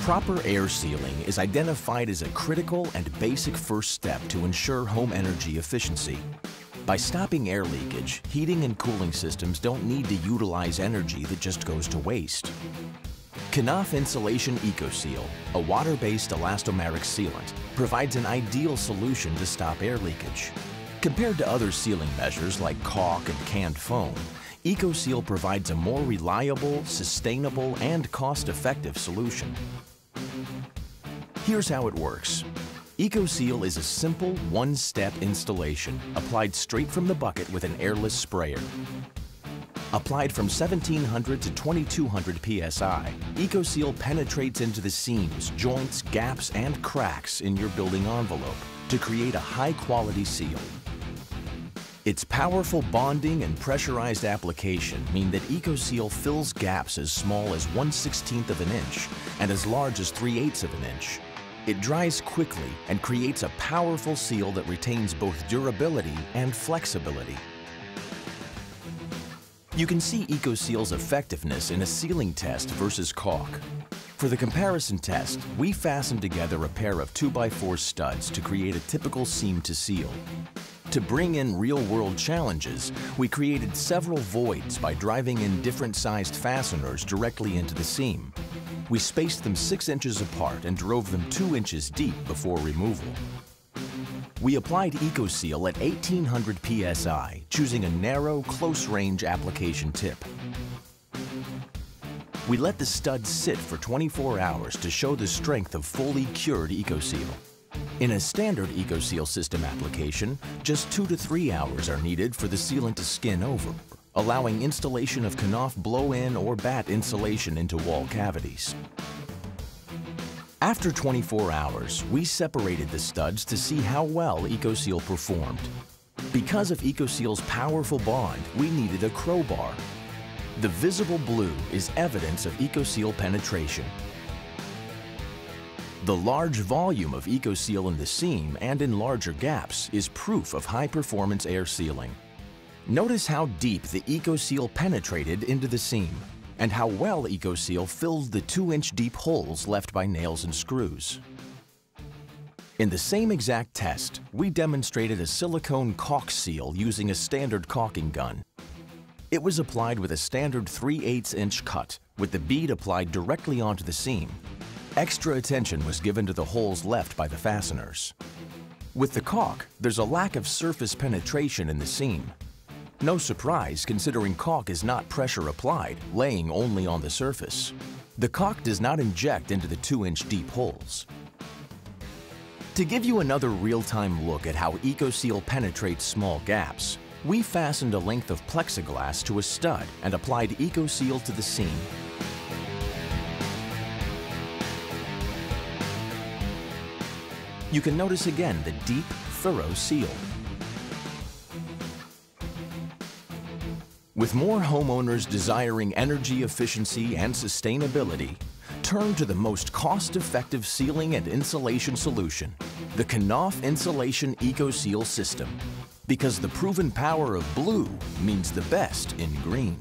Proper air sealing is identified as a critical and basic first step to ensure home energy efficiency. By stopping air leakage, heating and cooling systems don't need to utilize energy that just goes to waste. Knauf Insulation EcoSeal, a water-based elastomeric sealant, provides an ideal solution to stop air leakage. Compared to other sealing measures like caulk and canned foam, EcoSeal provides a more reliable, sustainable, and cost-effective solution. Here's how it works. EcoSeal is a simple one-step installation applied straight from the bucket with an airless sprayer. Applied from 1700 to 2200 psi, EcoSeal penetrates into the seams, joints, gaps, and cracks in your building envelope to create a high-quality seal. Its powerful bonding and pressurized application mean that EcoSeal fills gaps as small as 1 16th of an inch and as large as 3 eighths of an inch. It dries quickly and creates a powerful seal that retains both durability and flexibility. You can see EcoSeal's effectiveness in a sealing test versus caulk. For the comparison test, we fastened together a pair of 2x4 studs to create a typical seam to seal. To bring in real-world challenges, we created several voids by driving in different-sized fasteners directly into the seam. We spaced them 6 inches apart and drove them 2 inches deep before removal. We applied EcoSeal at 1800 psi, choosing a narrow, close-range application tip. We let the studs sit for 24 hours to show the strength of fully cured EcoSeal. In a standard EcoSeal system application, just two to three hours are needed for the sealant to skin over, allowing installation of Knauf blow-in or batt insulation into wall cavities. After 24 hours, we separated the studs to see how well EcoSeal performed. Because of EcoSeal's powerful bond, we needed a crowbar. The visible blue is evidence of EcoSeal penetration, the large volume of EcoSeal in the seam and in larger gaps is proof of high-performance air sealing. Notice how deep the EcoSeal penetrated into the seam and how well EcoSeal filled the 2-inch deep holes left by nails and screws. In the same exact test, we demonstrated a silicone caulk seal using a standard caulking gun. It was applied with a standard 3 8 inch cut, with the bead applied directly onto the seam Extra attention was given to the holes left by the fasteners. With the caulk, there's a lack of surface penetration in the seam. No surprise considering caulk is not pressure applied, laying only on the surface. The caulk does not inject into the 2-inch deep holes. To give you another real-time look at how EcoSeal penetrates small gaps, we fastened a length of plexiglass to a stud and applied EcoSeal to the seam you can notice again the deep, thorough seal. With more homeowners desiring energy efficiency and sustainability, turn to the most cost-effective sealing and insulation solution, the Knauf Insulation EcoSeal System. Because the proven power of blue means the best in green.